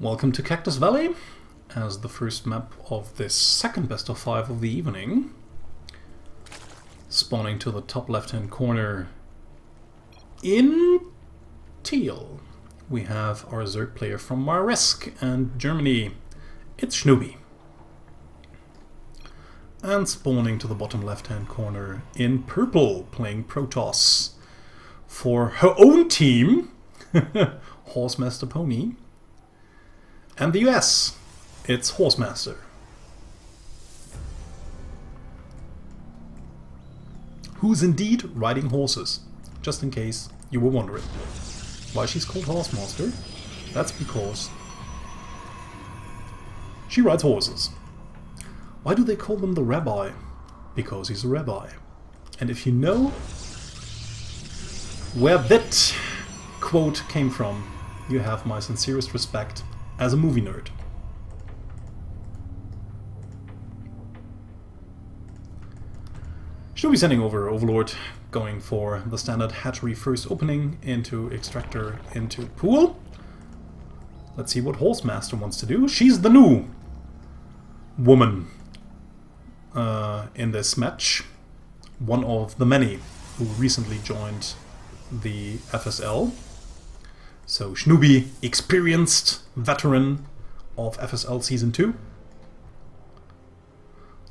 Welcome to Cactus Valley as the first map of this second best of five of the evening. Spawning to the top left hand corner in teal. We have our Zerg player from Maresk and Germany. It's Schnooby. And spawning to the bottom left hand corner in purple, playing Protoss. For her own team, Horsemaster Pony. And the US, it's Horsemaster. Who's indeed riding horses, just in case you were wondering. Why she's called Horsemaster? That's because she rides horses. Why do they call them the rabbi? Because he's a rabbi. And if you know where that quote came from, you have my sincerest respect as a movie nerd. She'll be sending over Overlord, going for the standard hatchery first opening into extractor into pool. Let's see what Horsemaster wants to do. She's the new woman uh, in this match. One of the many who recently joined the FSL. So Schnooby, experienced veteran of FSL Season 2.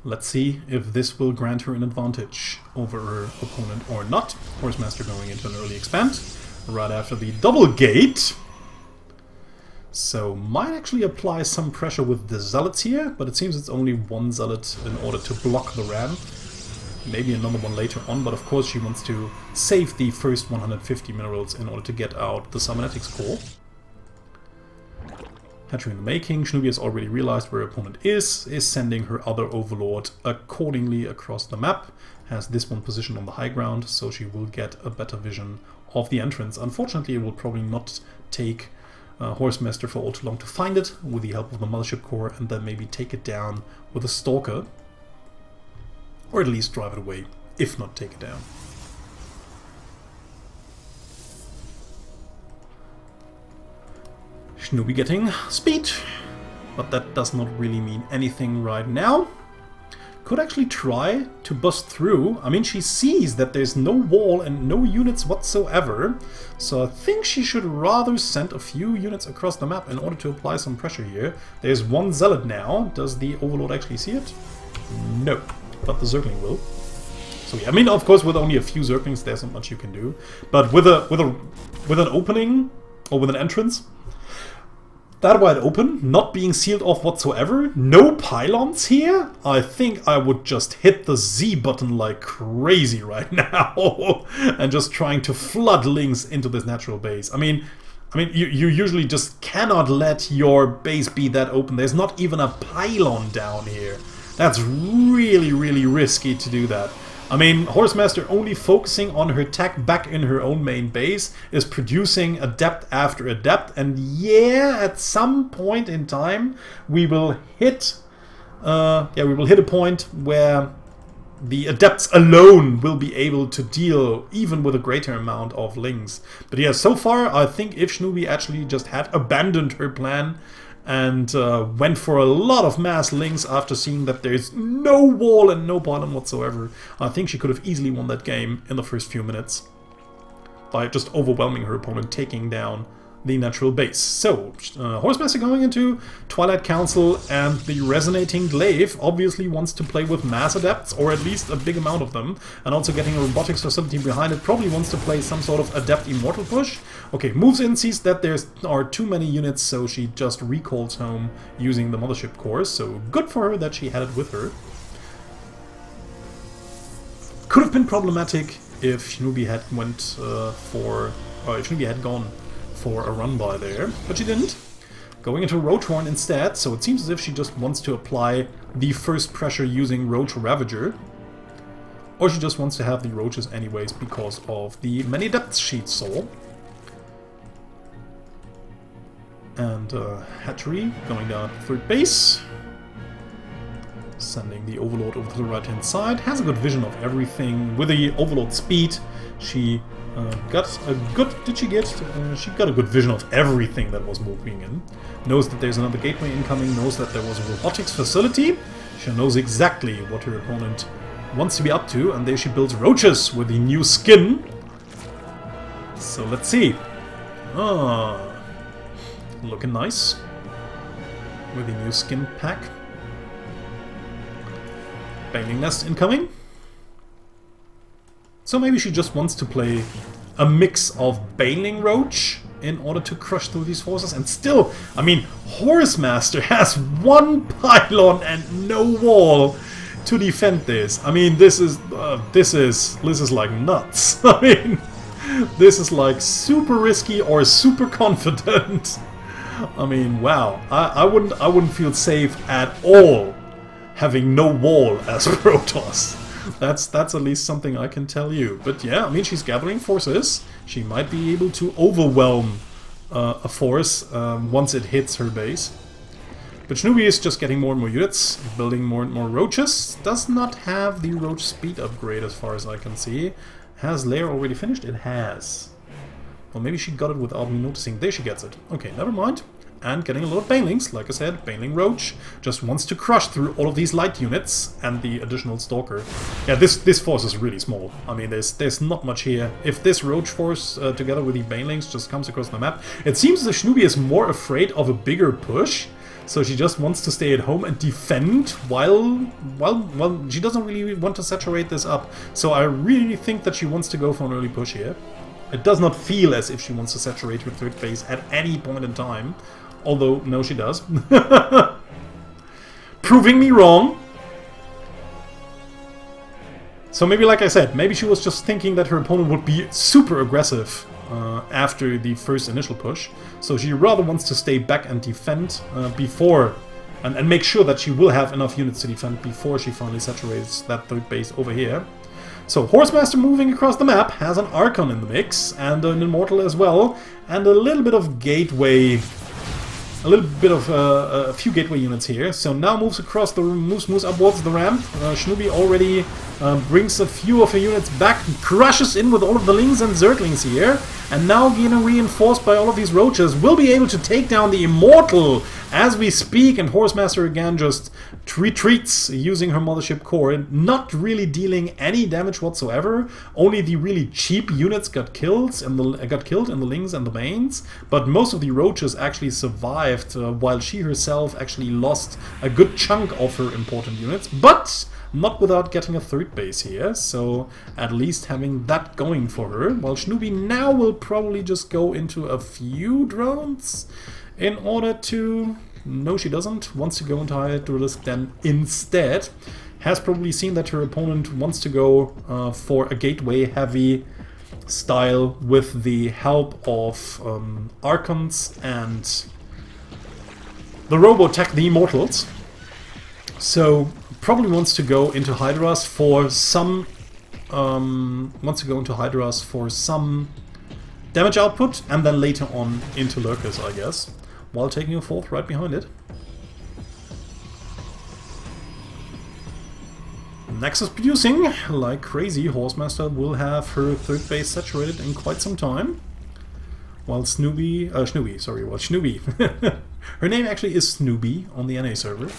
Let's see if this will grant her an advantage over her opponent or not. Horsemaster going into an early expand right after the double gate. So might actually apply some pressure with the zealots here, but it seems it's only one zealot in order to block the ram. Maybe another one later on, but of course she wants to save the first 150 minerals in order to get out the cybernetics core. Hatchery in the making, Schnooby has already realized where her opponent is, is sending her other overlord accordingly across the map, has this one positioned on the high ground, so she will get a better vision of the entrance. Unfortunately, it will probably not take uh, Horsemaster for all too long to find it, with the help of the Mothership Core, and then maybe take it down with a Stalker. Or at least drive it away, if not take it down. Schnooby getting speed, but that does not really mean anything right now. Could actually try to bust through. I mean, she sees that there's no wall and no units whatsoever, so I think she should rather send a few units across the map in order to apply some pressure here. There's one Zealot now. Does the Overlord actually see it? No, but the Zergling will. So yeah, I mean, of course, with only a few Zerglings, there's not much you can do. But with a with a with an opening or with an entrance, that wide open, not being sealed off whatsoever, no pylons here, I think I would just hit the Z button like crazy right now and just trying to flood lings into this natural base. I mean, I mean, you, you usually just cannot let your base be that open. There's not even a pylon down here. That's really, really risky to do that. I mean, Horsemaster only focusing on her tech back in her own main base is producing adept after adept, and yeah, at some point in time we will hit, uh, yeah, we will hit a point where the adepts alone will be able to deal even with a greater amount of lings. But yeah, so far I think if Schnooby actually just had abandoned her plan and uh, went for a lot of mass lings after seeing that there's no wall and no bottom whatsoever. I think she could have easily won that game in the first few minutes by just overwhelming her opponent, taking down the natural base. So, uh, Horsemaster going into Twilight Council and the Resonating Glaive obviously wants to play with mass adepts, or at least a big amount of them, and also getting a robotics facility behind it, probably wants to play some sort of adept immortal push. Okay, moves in, sees that there are too many units, so she just recalls home using the Mothership Core, so good for her that she had it with her. Could have been problematic if Schnooby had went uh, for... or if Schnooby had gone for a run by there, but she didn't. Going into Roach Warren instead, so it seems as if she just wants to apply the first pressure using Roach Ravager. Or she just wants to have the Roaches anyways because of the many adepts she saw. And uh, Hatchery going down third base. Sending the Overlord over to the right-hand side. Has a good vision of everything. With the Overlord speed, she uh, got a good... Did she get? Uh, she got a good vision of everything that was moving in. Knows that there's another gateway incoming. Knows that there was a robotics facility. She knows exactly what her opponent wants to be up to. And there she builds roaches with the new skin. So let's see. Ah, looking nice. With the new skin pack. Baneling Nest incoming. So maybe she just wants to play a mix of Baneling Roach in order to crush through these forces. And still, I mean, Horse Master has one pylon and no wall to defend this. I mean, this is uh, this is this is like nuts. I mean, this is like super risky or super confident. I mean, wow. I, I wouldn't I wouldn't feel safe at all having no wall as Protoss. That's that's at least something I can tell you. But yeah, I mean, she's gathering forces. She might be able to overwhelm uh, a force um, once it hits her base. But Shnubi is just getting more and more units, building more and more roaches. Does not have the roach speed upgrade as far as I can see. Has Lair already finished? It has. Well, maybe she got it without me noticing. There she gets it. Okay, never mind and getting a lot of Banelings. Like I said, Baneling Roach just wants to crush through all of these light units and the additional Stalker. Yeah, this this force is really small. I mean, there's there's not much here. If this Roach force, uh, together with the Banelings, just comes across the map, it seems the Shnubi is more afraid of a bigger push. So she just wants to stay at home and defend while, while, well, she doesn't really want to saturate this up. So I really think that she wants to go for an early push here. It does not feel as if she wants to saturate her third base at any point in time. Although, no, she does. Proving me wrong. So maybe, like I said, maybe she was just thinking that her opponent would be super aggressive uh, after the first initial push. So she rather wants to stay back and defend uh, before... And, and make sure that she will have enough units to defend before she finally saturates that third base over here. So Horsemaster moving across the map has an Archon in the mix, and an Immortal as well, and a little bit of Gateway a little bit of uh, a few gateway units here. So now moves across the moves moves upwards the ramp. Uh, Shnubi already uh, brings a few of her units back, crushes in with all of the lings and zerglings here, and now getting reinforced by all of these roaches, will be able to take down the immortal as we speak. And Horsemaster again just retreats using her mothership core, not really dealing any damage whatsoever. Only the really cheap units got killed and the got killed in the lings and the banes, but most of the roaches actually survived, uh, while she herself actually lost a good chunk of her important units. But not without getting a third base here, so at least having that going for her. While Shnubi now will probably just go into a few drones in order to... No, she doesn't. Wants to go into Hydralisk then instead. Has probably seen that her opponent wants to go uh, for a gateway heavy style with the help of um, Archons and the Robotech, the Immortals. So probably wants to go into Hydras for some... Um, wants to go into Hydras for some damage output, and then later on into Lurkers, I guess, while taking a fourth right behind it. Nexus producing like crazy. Horsemaster will have her third base saturated in quite some time. While Snoopy, uh, Snoopy, sorry, while Snoopy, her name actually is Snoopy on the NA server.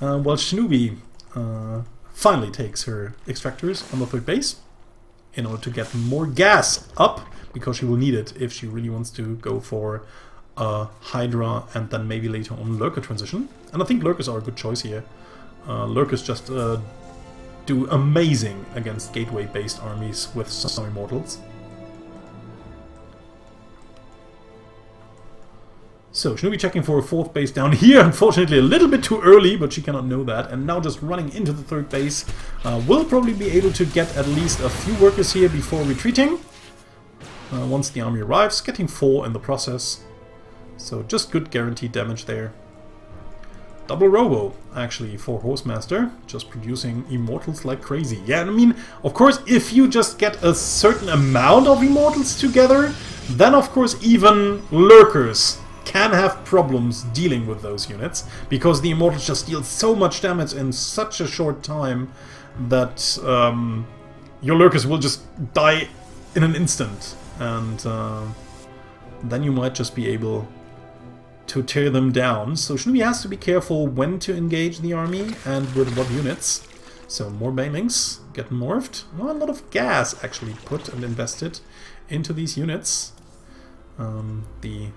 Uh, while Shnubi uh, finally takes her extractors on the third base in order to get more gas up because she will need it if she really wants to go for a Hydra and then maybe later on Lurker transition. And I think Lurkers are a good choice here. Uh, Lurkers just uh, do amazing against gateway-based armies with some Immortals. So, Shnubi checking for a fourth base down here, unfortunately a little bit too early, but she cannot know that. And now just running into the third base. Uh, will probably be able to get at least a few workers here before retreating. Uh, once the army arrives, getting four in the process. So just good guaranteed damage there. Double Robo, actually, for Horsemaster, just producing Immortals like crazy. Yeah, I mean, of course, if you just get a certain amount of Immortals together, then of course even Lurkers can have problems dealing with those units because the Immortals just deal so much damage in such a short time that um, your Lurkers will just die in an instant. And uh, then you might just be able to tear them down. So should Shinobi has to be careful when to engage the army and with what units. So more banelings get morphed. Well, a lot of gas actually put and invested into these units. Um, the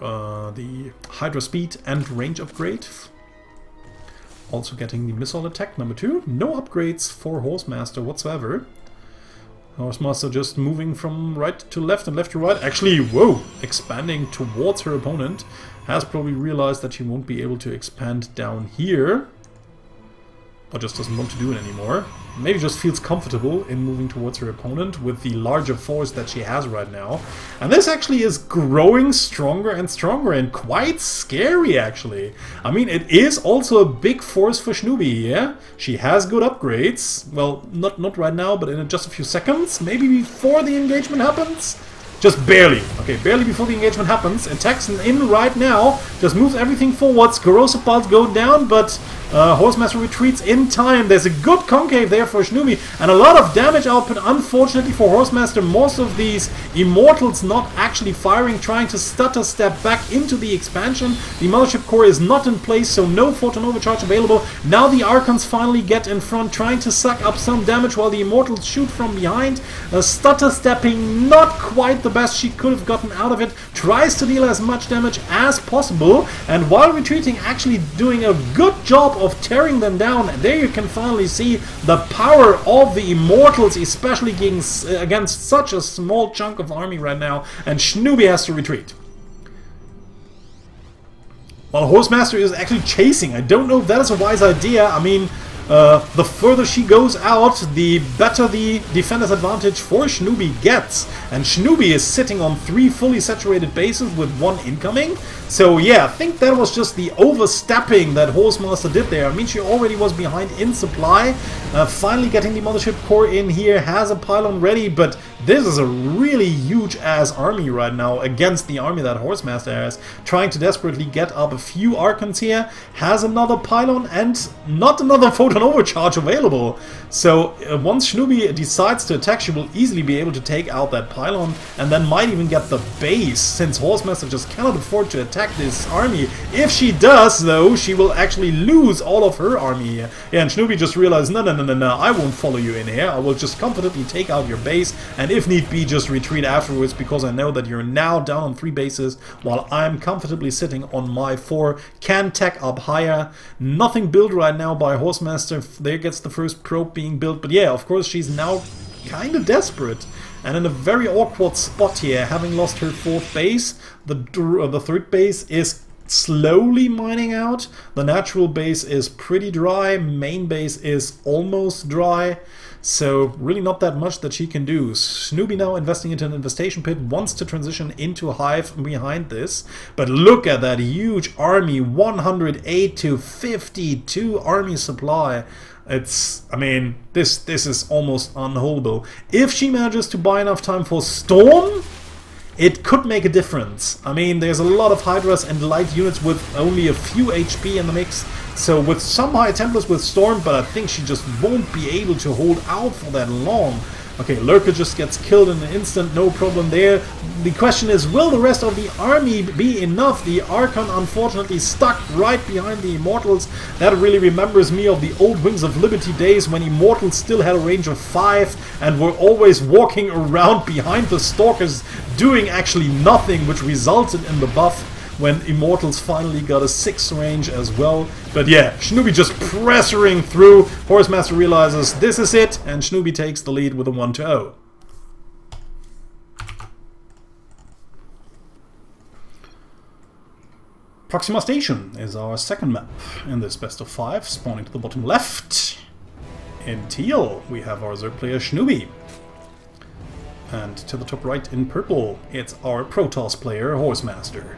uh, the Hydra speed and range upgrade. Also getting the missile attack number two. No upgrades for Horsemaster whatsoever. Horsemaster just moving from right to left and left to right. Actually, whoa! Expanding towards her opponent. Has probably realized that she won't be able to expand down here or just doesn't want to do it anymore. Maybe just feels comfortable in moving towards her opponent with the larger force that she has right now. And this actually is growing stronger and stronger and quite scary actually. I mean, it is also a big force for Shnubi, yeah? She has good upgrades. Well, not, not right now, but in just a few seconds. Maybe before the engagement happens. Just barely. Okay, barely before the engagement happens. Attacks in right now. Just moves everything forwards. Corrosive Pulse go down, but uh, Horsemaster retreats in time. There's a good concave there for Shnubi and a lot of damage output, unfortunately for Horsemaster. Most of these Immortals not actually firing, trying to stutter step back into the expansion. The Mothership Core is not in place, so no Photon Overcharge available. Now the Archons finally get in front, trying to suck up some damage while the Immortals shoot from behind. Uh, stutter stepping, not quite the best she could have gotten out of it. Tries to deal as much damage as possible, and while retreating, actually doing a good job of tearing them down. There you can finally see the power of the Immortals, especially against, against such a small chunk of army right now, and Shnubi has to retreat. While Horsemaster is actually chasing. I don't know if that is a wise idea. I mean, uh, the further she goes out, the better the defender's advantage for Shnubi gets. And Shnubi is sitting on three fully saturated bases with one incoming. So yeah, I think that was just the overstepping that Horsemaster did there. I mean, she already was behind in supply. Uh, finally getting the Mothership Core in here, has a pylon ready, but this is a really huge-ass army right now against the army that Horsemaster has. Trying to desperately get up a few Archons here, has another pylon and not another Photon Overcharge available. So uh, once Shnubi decides to attack, she will easily be able to take out that pylon and then might even get the base, since Horsemaster just cannot afford to attack this army. If she does, though, she will actually lose all of her army. Yeah, and Shnubi just realized, no, no, no, no, no, I won't follow you in here. I will just confidently take out your base, and if need be, just retreat afterwards, because I know that you're now down on three bases, while I'm comfortably sitting on my four. Can tech up higher. Nothing built right now by Horsemaster. There gets the first probe being built, but yeah, of course, she's now kind of desperate and in a very awkward spot here, having lost her fourth base, the, uh, the third base is slowly mining out. The natural base is pretty dry, main base is almost dry. So really not that much that she can do. Snoopy now investing into an infestation pit, wants to transition into a hive behind this. But look at that huge army, 108 to 52 army supply. It's, I mean, this this is almost unholdable. If she manages to buy enough time for Storm, it could make a difference. I mean, there's a lot of Hydras and light units with only a few HP in the mix. So with some High Templars with Storm, but I think she just won't be able to hold out for that long. Okay, Lurker just gets killed in an instant, no problem there. The question is, will the rest of the army be enough? The Archon unfortunately stuck right behind the Immortals. That really remembers me of the old Wings of Liberty days when Immortals still had a range of 5 and were always walking around behind the Stalkers doing actually nothing, which resulted in the buff when Immortals finally got a 6 range as well. But yeah, Shnubi just pressuring through. Horsemaster realizes this is it, and Shnubi takes the lead with a 1 0. Proxima Station is our second map in this best of five, spawning to the bottom left. In teal, we have our Zerg player Shnubi. And to the top right in purple, it's our Protoss player Horsemaster.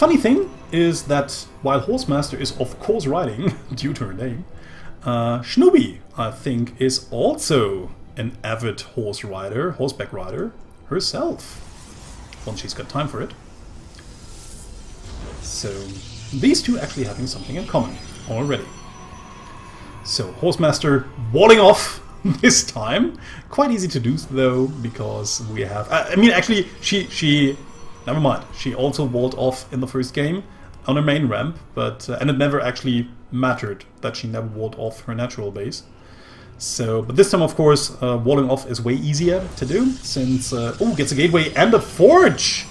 Funny thing is that while Horsemaster is of course riding, due to her name, uh, Shnubi, I think, is also an avid horse rider, horseback rider herself, once she's got time for it. So these two actually having something in common already. So Horsemaster walling off this time. Quite easy to do though, because we have... I mean, actually, she... she Never mind. She also walled off in the first game on her main ramp, but uh, and it never actually mattered that she never walled off her natural base. So, but this time, of course, uh, walling off is way easier to do, since... Uh, oh, gets a gateway and a forge!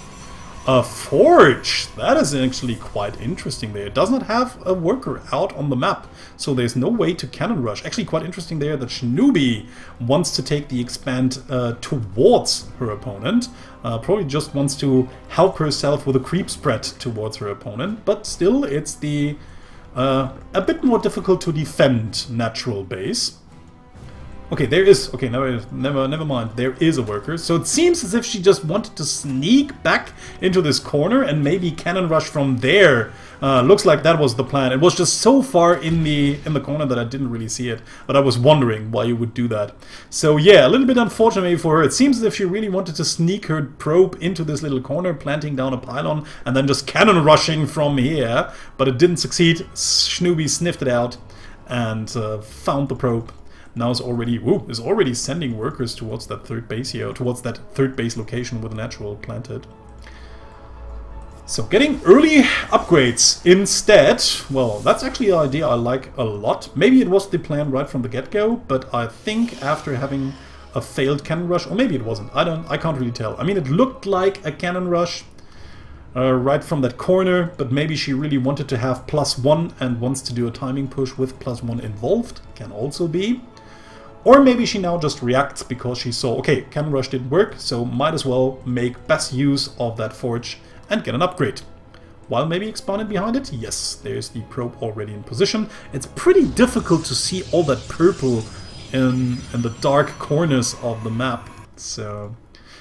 A forge! That is actually quite interesting there. It does not have a worker out on the map, so there's no way to cannon rush. Actually quite interesting there that Shinobi wants to take the expand uh, towards her opponent. Uh, probably just wants to help herself with a creep spread towards her opponent, but still it's the uh, a bit more difficult to defend natural base. Okay, there is... Okay, never, never, never mind. There is a worker. So it seems as if she just wanted to sneak back into this corner and maybe cannon rush from there. Uh, looks like that was the plan. It was just so far in the in the corner that I didn't really see it. But I was wondering why you would do that. So yeah, a little bit unfortunate maybe for her. It seems as if she really wanted to sneak her probe into this little corner, planting down a pylon, and then just cannon rushing from here. But it didn't succeed. Shinobi sniffed it out and uh, found the probe now is already woo, is already sending workers towards that third base here, towards that third base location with a natural planted. So getting early upgrades instead, well, that's actually an idea I like a lot. Maybe it was the plan right from the get-go, but I think after having a failed cannon rush, or maybe it wasn't, I don't, I can't really tell. I mean, it looked like a cannon rush uh, right from that corner, but maybe she really wanted to have plus one and wants to do a timing push with plus one involved, can also be. Or maybe she now just reacts because she saw, okay, Cannon Rush didn't work, so might as well make best use of that forge and get an upgrade. While maybe expanded behind it, yes, there's the probe already in position. It's pretty difficult to see all that purple in, in the dark corners of the map. So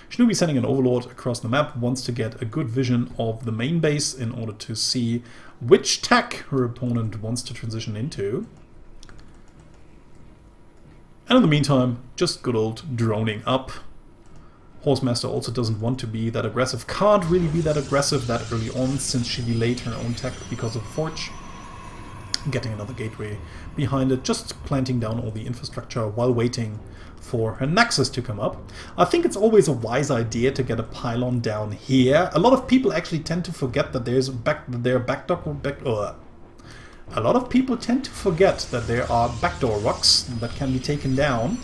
Shinobi sending an overlord across the map wants to get a good vision of the main base in order to see which tech her opponent wants to transition into. And in the meantime, just good old droning up. Horsemaster also doesn't want to be that aggressive, can't really be that aggressive that early on since she delayed her own tech because of Forge. Getting another gateway behind it, just planting down all the infrastructure while waiting for her Nexus to come up. I think it's always a wise idea to get a pylon down here. A lot of people actually tend to forget that there's back that there backdoor back, uh, a lot of people tend to forget that there are backdoor rocks that can be taken down.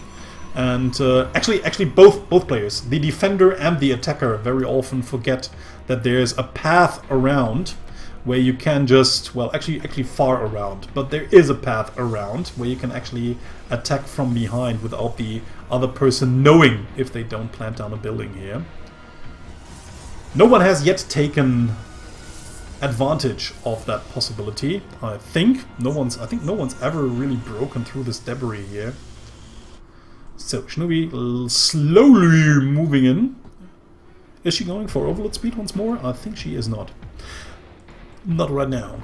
And uh, actually, actually, both both players, the defender and the attacker, very often forget that there's a path around where you can just, well, actually, actually far around, but there is a path around where you can actually attack from behind without the other person knowing if they don't plant down a building here. No one has yet taken advantage of that possibility. I think no one's I think no one's ever really broken through this debris here. So Shinobi slowly moving in. Is she going for overlord speed once more? I think she is not. Not right now.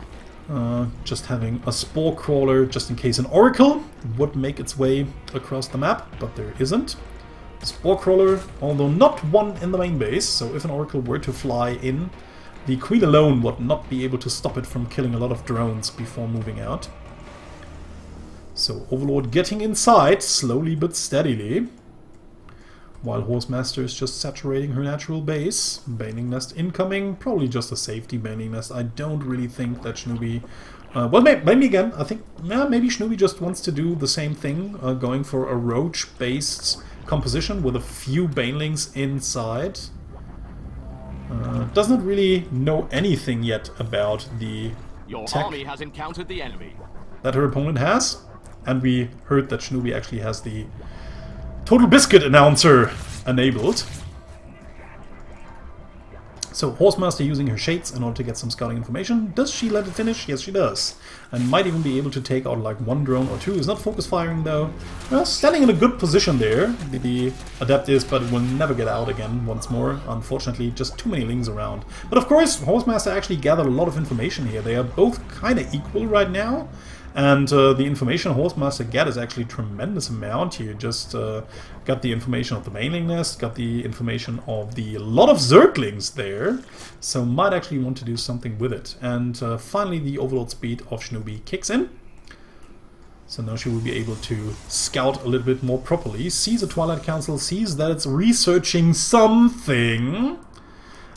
Uh, just having a spore crawler just in case an oracle would make its way across the map, but there isn't. Spore crawler, although not one in the main base, so if an oracle were to fly in, the Queen alone would not be able to stop it from killing a lot of drones before moving out. So Overlord getting inside, slowly but steadily. While Horsemaster is just saturating her natural base. Baneling Nest incoming, probably just a safety Baneling Nest. I don't really think that Shinobi... Uh, well, maybe, maybe, again, I think yeah, maybe Shinobi just wants to do the same thing, uh, going for a Roach-based composition with a few Banelings inside. Uh, does not really know anything yet about the Your army has encountered the enemy. That her opponent has. And we heard that Shinobi actually has the TotalBiscuit announcer enabled. So Horsemaster using her shades in order to get some scouting information. Does she let it finish? Yes, she does. And might even be able to take out like one drone or two. Is not focus firing though. Well, standing in a good position there. The, the Adept is, but will never get out again once more. Unfortunately, just too many lings around. But of course, Horsemaster actually gathered a lot of information here. They are both kind of equal right now. And uh, the information Horsemaster get is actually tremendous amount. You just uh, got the information of the baneling nest, got the information of the lot of Zerglings there, so might actually want to do something with it. And uh, finally the overlord speed of Shnubi kicks in. So now she will be able to scout a little bit more properly, sees the Twilight Council, sees that it's researching something,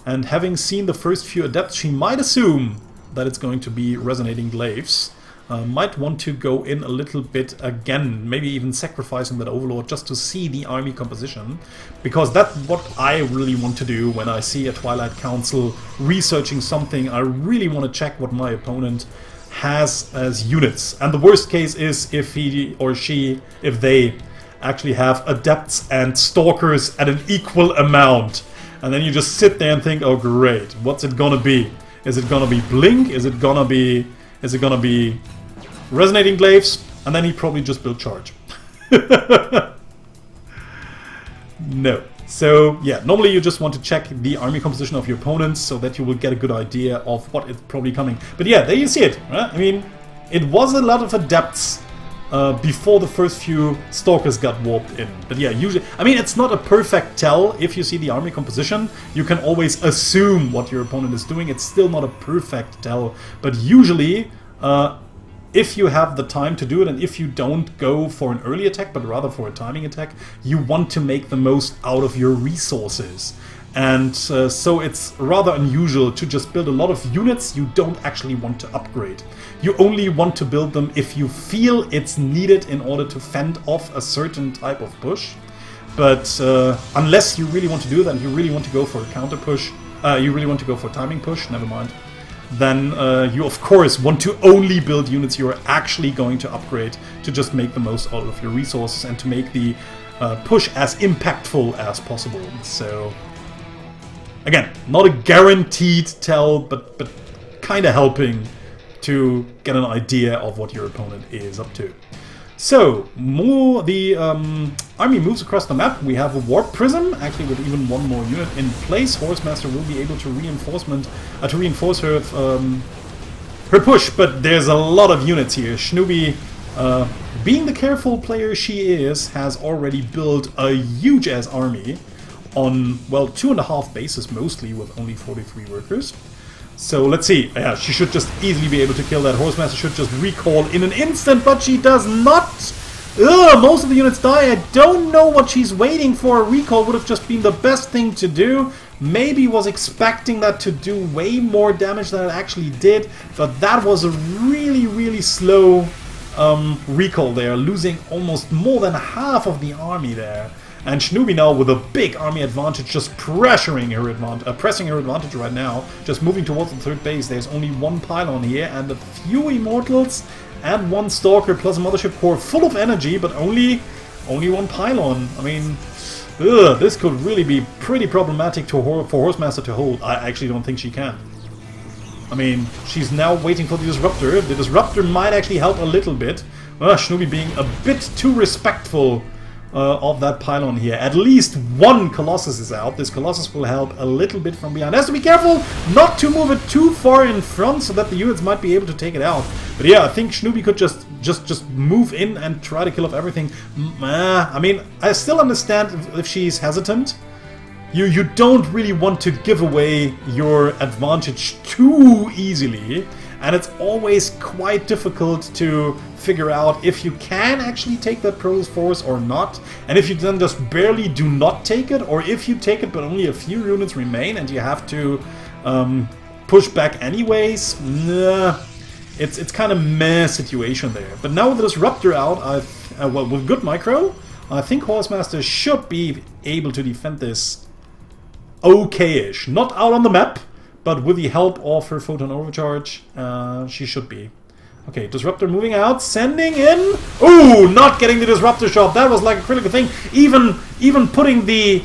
and having seen the first few adepts, she might assume that it's going to be Resonating Glaives. Uh, might want to go in a little bit again, maybe even sacrificing that Overlord just to see the army composition, because that's what I really want to do when I see a Twilight Council researching something. I really want to check what my opponent has as units. And the worst case is if he or she, if they actually have adepts and stalkers at an equal amount. And then you just sit there and think, oh great, what's it gonna be? Is it gonna be Blink? Is it gonna be is it gonna be Resonating Glaives? And then he probably just built Charge. no. So yeah, normally you just want to check the army composition of your opponents so that you will get a good idea of what is probably coming. But yeah, there you see it. Right? I mean, it was a lot of adepts uh, before the first few stalkers got warped in. But yeah, usually, I mean, it's not a perfect tell if you see the army composition. You can always assume what your opponent is doing. It's still not a perfect tell. But usually, uh, if you have the time to do it and if you don't go for an early attack but rather for a timing attack, you want to make the most out of your resources. And uh, so it's rather unusual to just build a lot of units you don't actually want to upgrade. You only want to build them if you feel it's needed in order to fend off a certain type of push. But uh, unless you really want to do that, you really want to go for a counter push, uh, you really want to go for a timing push, never mind then uh, you of course want to only build units you are actually going to upgrade to just make the most out of your resources and to make the uh, push as impactful as possible. So again, not a guaranteed tell, but but kind of helping to get an idea of what your opponent is up to. So, more the um, army moves across the map. We have a warp prism, actually with even one more unit in place. Horsemaster will be able to reinforcement uh, to reinforce her um, her push, but there's a lot of units here. Shnubi, uh, being the careful player she is, has already built a huge ass army on well two and a half bases mostly, with only 43 workers. So let's see. Yeah, she should just easily be able to kill that. Horsemaster should just recall in an instant, but she does not! Ugh, most of the units die. I don't know what she's waiting for. A recall would have just been the best thing to do. Maybe was expecting that to do way more damage than it actually did, but that was a really, really slow um, recall there, losing almost more than half of the army there. And Shnubi now with a big army advantage, just pressuring her advantage, uh, pressing her advantage right now, just moving towards the third base. There's only one pylon here and a few immortals and one stalker plus a mothership core full of energy, but only only one pylon. I mean, ugh, this could really be pretty problematic to for Horsemaster to hold. I actually don't think she can. I mean, she's now waiting for the Disruptor. The Disruptor might actually help a little bit. Uh, Shnubi being a bit too respectful uh, of that pylon here. At least one Colossus is out. This Colossus will help a little bit from behind. Has to be careful not to move it too far in front so that the units might be able to take it out. But yeah, I think Shnubi could just just just move in and try to kill off everything. Uh, I mean, I still understand if, if she's hesitant. You, you don't really want to give away your advantage too easily and it's always quite difficult to figure out if you can actually take that Protoss Force or not, and if you then just barely do not take it, or if you take it but only a few units remain and you have to um, push back anyways, nah, it's it's kind of meh situation there. But now with the Disruptor out, I've, uh, well, with good micro, I think Horsemaster should be able to defend this okay-ish. Not out on the map, but with the help of her Photon Overcharge, uh, she should be. Okay, Disruptor moving out, sending in... Ooh, not getting the Disruptor shot. That was like a critical thing. Even even putting the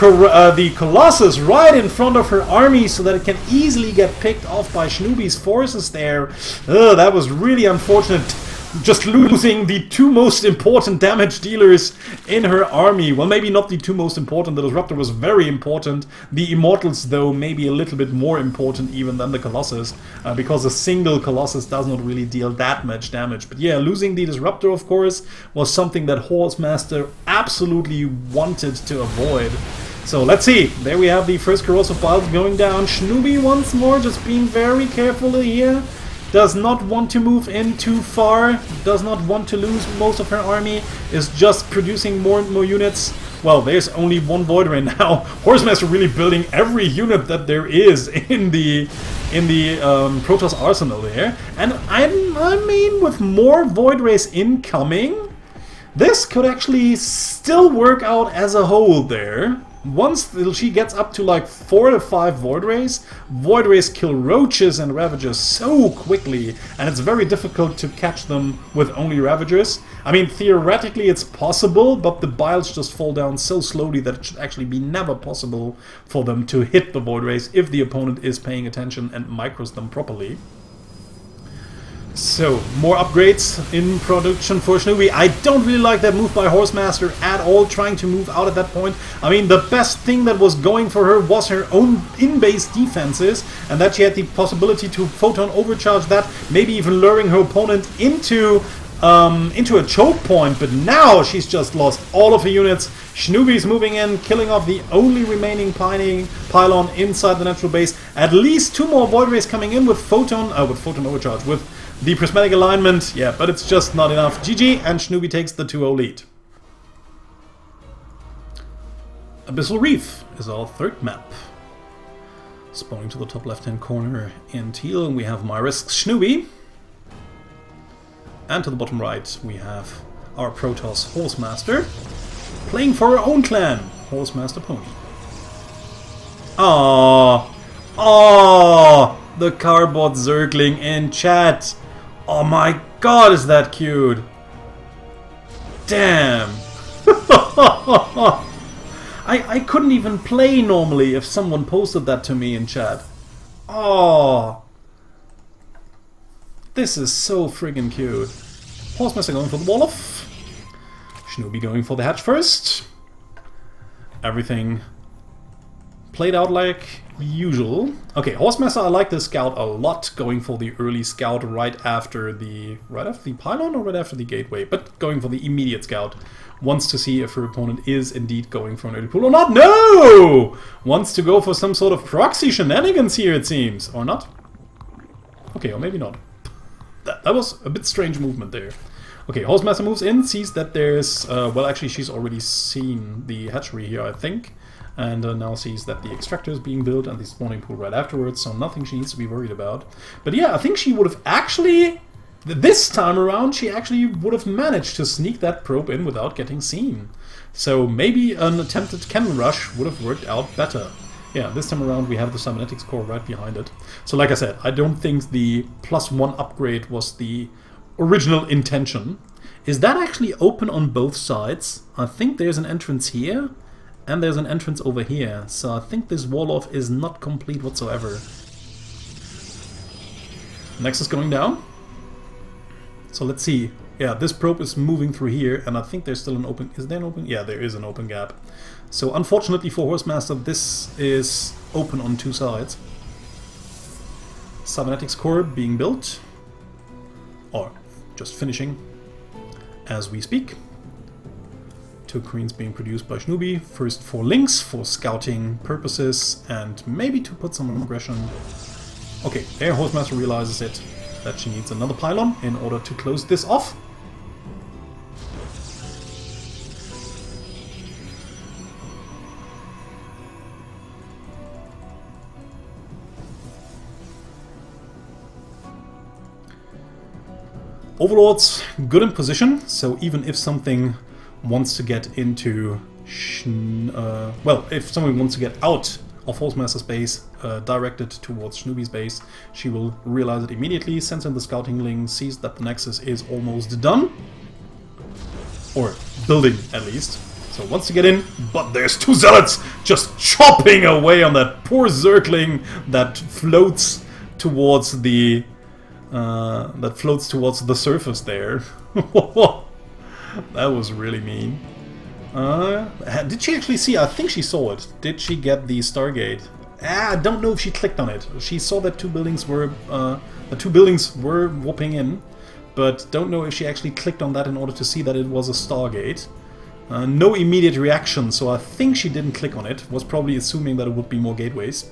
uh, the Colossus right in front of her army so that it can easily get picked off by Shnubi's forces there. Ugh, that was really unfortunate. Just losing the two most important damage dealers in her army. Well, maybe not the two most important. The Disruptor was very important. The Immortals, though, maybe a little bit more important even than the Colossus, uh, because a single Colossus does not really deal that much damage. But yeah, losing the Disruptor, of course, was something that Horsemaster absolutely wanted to avoid. So let's see. There we have the first Corrosive Biles going down. Schnooby once more, just being very careful here does not want to move in too far, does not want to lose most of her army, is just producing more and more units. Well, there's only one Void right now. Horsemaster really building every unit that there is in the in the um, Protoss arsenal there. And I'm, I mean, with more Void Rays incoming, this could actually still work out as a whole there. Once she gets up to like 4 to 5 Void Rays, Void Rays kill Roaches and Ravagers so quickly, and it's very difficult to catch them with only Ravagers. I mean, theoretically it's possible, but the Biles just fall down so slowly that it should actually be never possible for them to hit the Void Rays if the opponent is paying attention and micros them properly. So, more upgrades in production for Schnooby. I don't really like that move by Horsemaster at all, trying to move out at that point. I mean, the best thing that was going for her was her own in-base defenses, and that she had the possibility to photon overcharge that, maybe even luring her opponent into um, into a choke point, but now she's just lost all of her units. Schnooby's moving in, killing off the only remaining pining pylon inside the natural base. At least two more Void Rays coming in with Photon, uh, with Photon Overcharge, with the prismatic alignment, yeah, but it's just not enough. GG, and Schnooby takes the 2-0 lead. Abyssal Reef is our third map. Spawning to the top left-hand corner in teal, we have Myrisk Schnooby. And to the bottom right, we have our Protoss Horsemaster, playing for our own clan, Horsemaster Pony. Ah, ah, the cardboard Zergling in chat. Oh my god, is that cute! Damn! I, I couldn't even play normally if someone posted that to me in chat. Oh! This is so friggin' cute. Horsemaster going for the wall off. Schnooby going for the hatch first. Everything played out like usual. Okay, Horsemaster, I like this scout a lot, going for the early scout right after the... right after the pylon or right after the gateway? But going for the immediate scout. Wants to see if her opponent is indeed going for an early pull or not. No! Wants to go for some sort of proxy shenanigans here, it seems. Or not? Okay, or maybe not. That, that was a bit strange movement there. Okay, Horsemaster moves in, sees that there's... Uh, well, actually, she's already seen the hatchery here, I think and uh, now sees that the extractor is being built and the spawning pool right afterwards, so nothing she needs to be worried about. But yeah, I think she would have actually, this time around, she actually would have managed to sneak that probe in without getting seen. So maybe an attempted cannon rush would have worked out better. Yeah, this time around we have the cybernetics core right behind it. So like I said, I don't think the plus one upgrade was the original intention. Is that actually open on both sides? I think there's an entrance here. And there's an entrance over here, so I think this wall off is not complete whatsoever. Nexus going down. So let's see. Yeah, this probe is moving through here, and I think there's still an open... Is there an open... Yeah, there is an open gap. So unfortunately for Horsemaster, this is open on two sides. Cybernetics core being built. Or just finishing as we speak two Queens being produced by Schnooby. First for lings, for scouting purposes, and maybe to put some aggression. Okay, Air Horsemaster realizes it, that she needs another pylon in order to close this off. Overlords good in position, so even if something wants to get into... Uh, well, if someone wants to get out of Horsemaster's base, uh, directed towards Schnooby's base, she will realize it immediately, sends in the scouting ling, sees that the Nexus is almost done. Or building, at least. So wants to get in, but there's two zealots just chopping away on that poor Zergling that floats towards the uh, that floats towards the surface there. that was really mean. Uh, did she actually see? I think she saw it. Did she get the Stargate? Ah, I don't know if she clicked on it. She saw that two buildings were uh, the two buildings were whooping in, but don't know if she actually clicked on that in order to see that it was a Stargate. Uh, no immediate reaction, so I think she didn't click on it. Was probably assuming that it would be more gateways.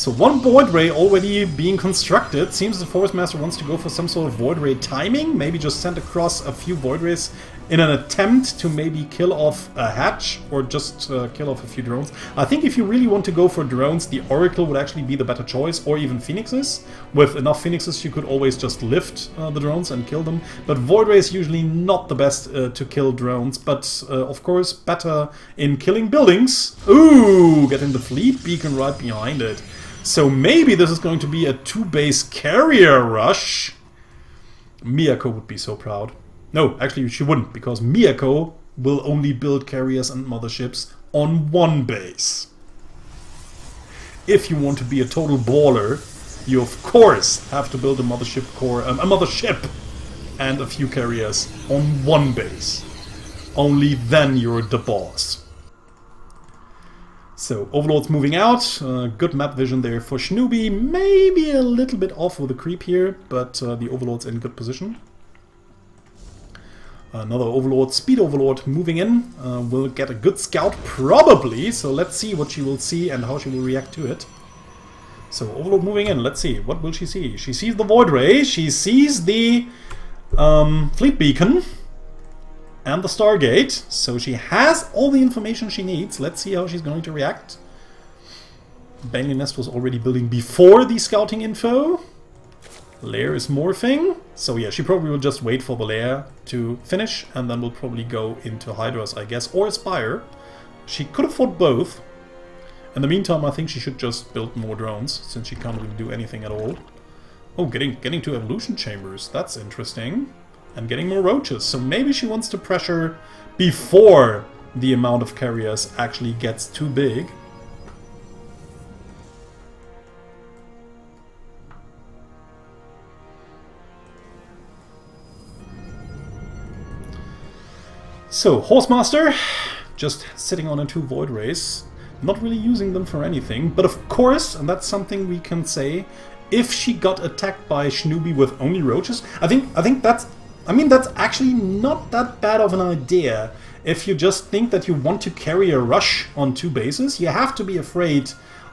So one Void Ray already being constructed. Seems the Horsemaster wants to go for some sort of Void Ray timing. Maybe just send across a few Void Rays in an attempt to maybe kill off a hatch or just uh, kill off a few drones. I think if you really want to go for drones, the Oracle would actually be the better choice, or even Phoenixes. With enough Phoenixes, you could always just lift uh, the drones and kill them. But Void Ray is usually not the best uh, to kill drones, but uh, of course better in killing buildings. Ooh, getting the fleet beacon right behind it. So maybe this is going to be a two-base carrier rush. Miyako would be so proud. No, actually she wouldn't, because Miyako will only build carriers and motherships on one base. If you want to be a total baller, you of course have to build a mothership core, um, a mothership and a few carriers on one base. Only then you're the boss. So, Overlord's moving out, uh, good map vision there for Schnubi, maybe a little bit off with the creep here, but uh, the Overlord's in good position. Another Overlord, Speed Overlord moving in, uh, will get a good scout probably, so let's see what she will see and how she will react to it. So Overlord moving in, let's see, what will she see? She sees the Void Ray, she sees the um, Fleet Beacon, and the Stargate. So she has all the information she needs. Let's see how she's going to react. Baneling Nest was already building before the scouting info. Lair is morphing. So yeah, she probably will just wait for the lair to finish and then we'll probably go into Hydras, I guess, or a Spire. She could have fought both. In the meantime, I think she should just build more drones, since she can't really do anything at all. Oh, getting getting to evolution chambers. That's interesting and getting more roaches. So maybe she wants to pressure before the amount of carriers actually gets too big. So, Horsemaster, just sitting on a two Void Rays, not really using them for anything, but of course, and that's something we can say, if she got attacked by Schnubi with only roaches, I think I think that's I mean, that's actually not that bad of an idea. If you just think that you want to carrier rush on two bases, you have to be afraid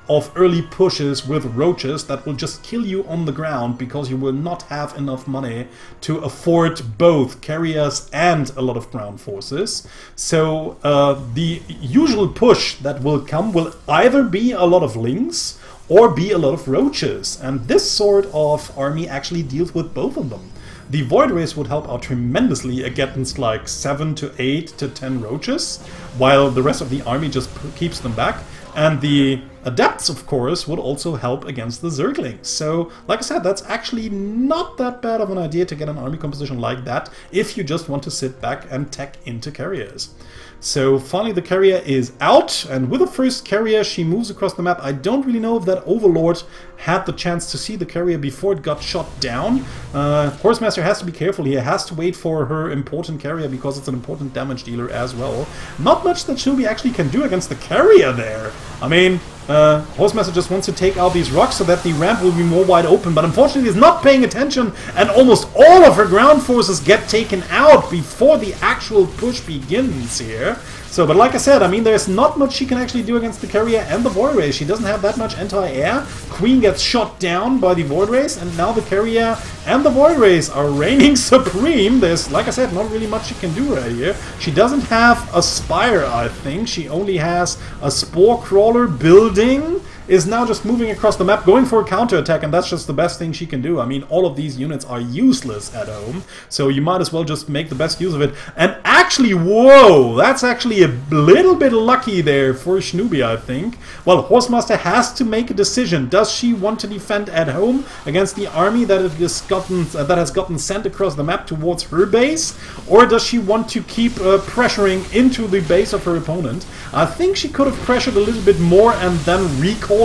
of early pushes with roaches that will just kill you on the ground because you will not have enough money to afford both carriers and a lot of ground forces. So uh, the usual push that will come will either be a lot of lings or be a lot of roaches. And this sort of army actually deals with both of them. The Void Rays would help out tremendously against like 7 to 8 to 10 roaches, while the rest of the army just keeps them back. And the Adepts, of course, would also help against the Zerglings. So, like I said, that's actually not that bad of an idea to get an army composition like that if you just want to sit back and tech into carriers. So finally the carrier is out, and with the first carrier she moves across the map. I don't really know if that Overlord had the chance to see the carrier before it got shot down. Uh, Horsemaster has to be careful here, has to wait for her important carrier because it's an important damage dealer as well. Not much that Shnubi actually can do against the carrier there. I mean, uh, Horsemaster just wants to take out these rocks so that the ramp will be more wide open, but unfortunately is not paying attention, and almost all of her ground forces get taken out before the actual push begins here. So, but like I said, I mean, there's not much she can actually do against the Carrier and the Void Rays. She doesn't have that much anti-air. Queen gets shot down by the Void Rays, and now the Carrier and the Void Rays are reigning supreme. There's, like I said, not really much she can do right here. She doesn't have a Spire, I think. She only has a Spore Crawler building is now just moving across the map, going for a counterattack, and that's just the best thing she can do. I mean, all of these units are useless at home, so you might as well just make the best use of it. And actually, whoa, that's actually a little bit lucky there for Schnubi, I think. Well, Horsemaster has to make a decision. Does she want to defend at home against the army that has gotten uh, that has gotten sent across the map towards her base, or does she want to keep uh, pressuring into the base of her opponent? I think she could have pressured a little bit more and then recall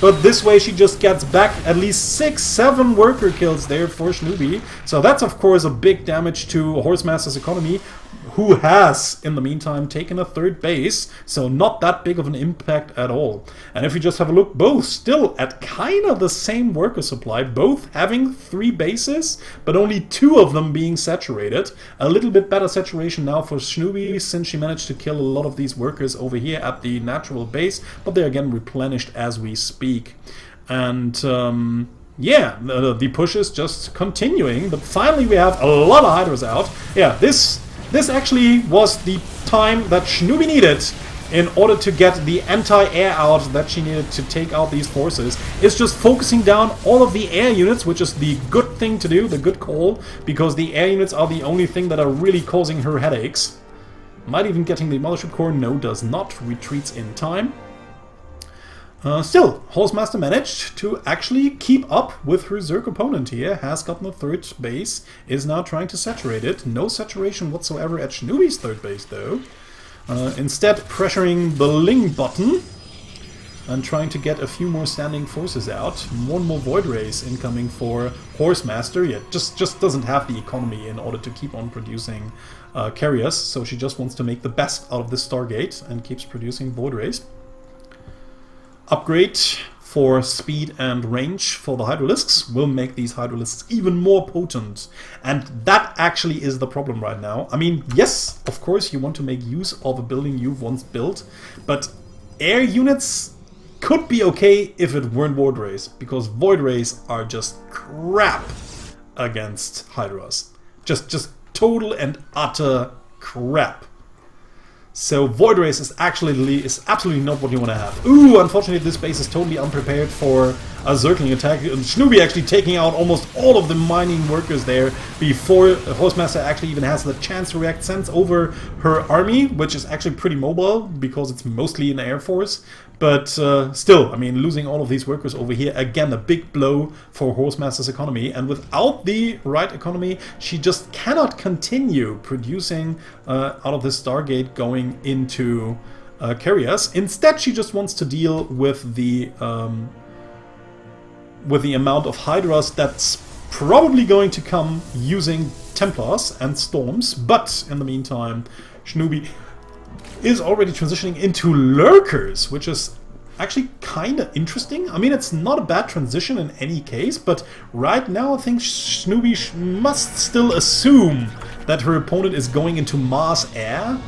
but this way she just gets back at least 6-7 worker kills there for Schnubi. So that's of course a big damage to Horsemaster's economy, who has, in the meantime, taken a third base, so not that big of an impact at all. And if you just have a look, both still at kind of the same worker supply, both having three bases, but only two of them being saturated. A little bit better saturation now for Schnubi, since she managed to kill a lot of these workers over here at the natural base, but they're again replenished as we speak. And... Um, yeah, the, the push is just continuing, but finally we have a lot of Hydras out. Yeah, this this actually was the time that Schnubi needed in order to get the anti-air out that she needed to take out these forces is just focusing down all of the air units, which is the good thing to do, the good call, because the air units are the only thing that are really causing her headaches. Might even getting the Mothership Core, no does not, retreats in time. Uh, still, Horsemaster managed to actually keep up with her Zerg opponent here, has gotten a third base, is now trying to saturate it. No saturation whatsoever at Schnubi's third base though. Uh, instead pressuring the Ling button and trying to get a few more standing forces out. More and more Void Rays incoming for Horsemaster, yet just, just doesn't have the economy in order to keep on producing uh, carriers, so she just wants to make the best out of this Stargate and keeps producing Void Rays upgrade for speed and range for the Hydralisks will make these Hydralisks even more potent. And that actually is the problem right now. I mean, yes, of course you want to make use of a building you've once built, but air units could be okay if it weren't Void Rays, because Void Rays are just crap against Hydras. Just, just total and utter crap. So Void Rays is actually is absolutely not what you want to have. Ooh, unfortunately this base is totally unprepared for a Zergling attack. Uh, Schnubi actually taking out almost all of the mining workers there before Horsemaster actually even has the chance to react. Sends over her army, which is actually pretty mobile because it's mostly an air force. But uh, still, I mean, losing all of these workers over here, again, a big blow for Horsemaster's economy. And without the right economy, she just cannot continue producing uh, out of this Stargate going into uh, carriers. Instead, she just wants to deal with the um, with the amount of Hydras that's probably going to come using Templars and Storms. But in the meantime, Schnubi is already transitioning into lurkers, which is actually kind of interesting. I mean, it's not a bad transition in any case, but right now I think Schnubi must still assume that her opponent is going into mass air,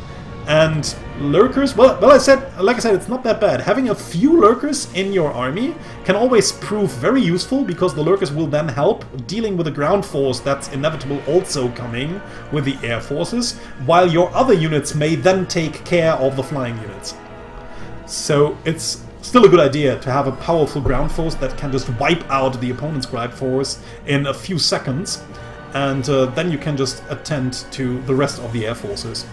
and lurkers, well, well, I said, like I said, it's not that bad. Having a few lurkers in your army can always prove very useful because the lurkers will then help dealing with the ground force that's inevitable also coming with the air forces, while your other units may then take care of the flying units. So it's still a good idea to have a powerful ground force that can just wipe out the opponent's ground force in a few seconds, and uh, then you can just attend to the rest of the air forces.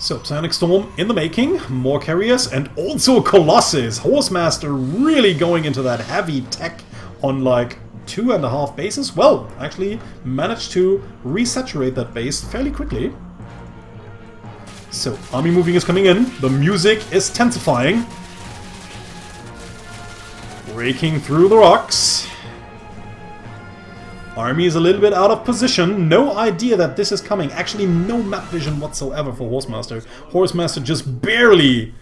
So, Psionic Storm in the making, more carriers, and also Colossus! Horsemaster really going into that heavy tech on like two and a half bases. Well, actually managed to resaturate that base fairly quickly. So, army moving is coming in, the music is tensifying. Breaking through the rocks. Army is a little bit out of position. No idea that this is coming. Actually, no map vision whatsoever for Horsemaster. Horsemaster just barely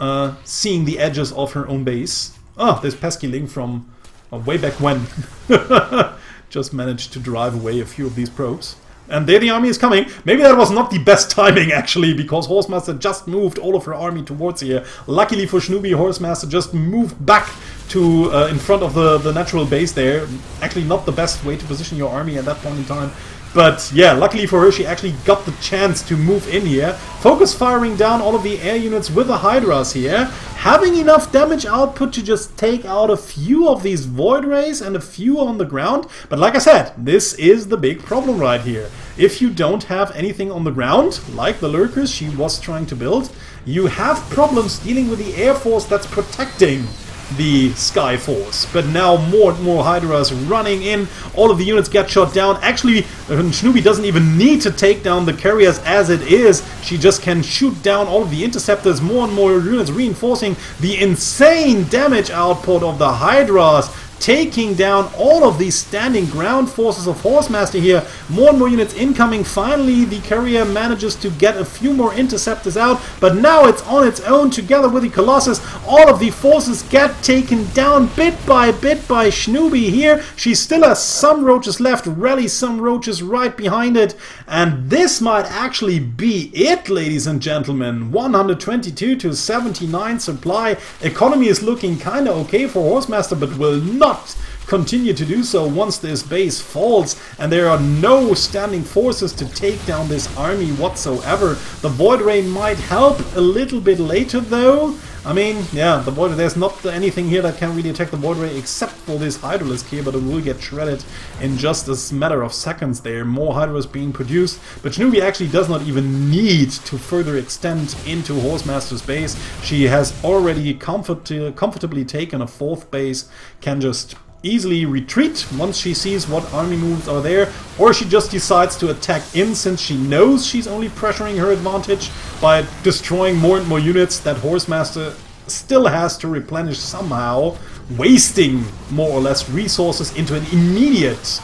uh, seeing the edges of her own base. Ah, this pesky Ling from uh, way back when. just managed to drive away a few of these probes. And there the army is coming. Maybe that was not the best timing, actually, because Horsemaster just moved all of her army towards here. Luckily for Schnubi, Horsemaster just moved back to uh, in front of the, the natural base there. Actually not the best way to position your army at that point in time. But yeah, luckily for her, she actually got the chance to move in here. Focus firing down all of the air units with the Hydras here. Having enough damage output to just take out a few of these Void Rays and a few on the ground. But like I said, this is the big problem right here. If you don't have anything on the ground, like the Lurkers she was trying to build, you have problems dealing with the Air Force that's protecting the Sky Force. But now more and more Hydras running in. All of the units get shot down. Actually, uh, Schnubi doesn't even need to take down the carriers as it is. She just can shoot down all of the interceptors. More and more units reinforcing the insane damage output of the Hydras taking down all of these standing ground forces of Horsemaster here. More and more units incoming. Finally, the carrier manages to get a few more interceptors out, but now it's on its own together with the Colossus. All of the forces get taken down bit by bit by Schnubi here. She still has some roaches left, rally some roaches right behind it, and this might actually be it, ladies and gentlemen. 122 to 79 supply. Economy is looking kinda okay for Horsemaster, but will not not continue to do so once this base falls and there are no standing forces to take down this army whatsoever. The Void Ray might help a little bit later though. I mean, yeah, the Void there's not anything here that can really attack the Void Ray except for this Hydralisk here, but it will get shredded in just a matter of seconds there. More Hydras being produced, but Schnubi actually does not even need to further extend into Horsemaster's base. She has already comfort uh, comfortably taken a fourth base, can just easily retreat once she sees what army moves are there, or she just decides to attack in since she knows she's only pressuring her advantage by destroying more and more units that Horsemaster still has to replenish somehow, wasting more or less resources into an immediate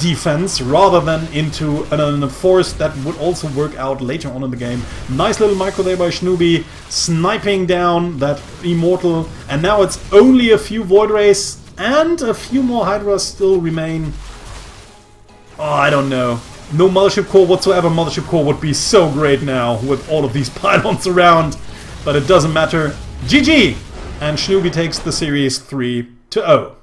defense rather than into an, a force that would also work out later on in the game. Nice little micro there by Schnubi, sniping down that Immortal, and now it's only a few Void Rays and a few more Hydras still remain. Oh, I don't know. No Mothership Core whatsoever. Mothership Core would be so great now with all of these pylons around. But it doesn't matter. GG! And Schnubi takes the series 3 to 0.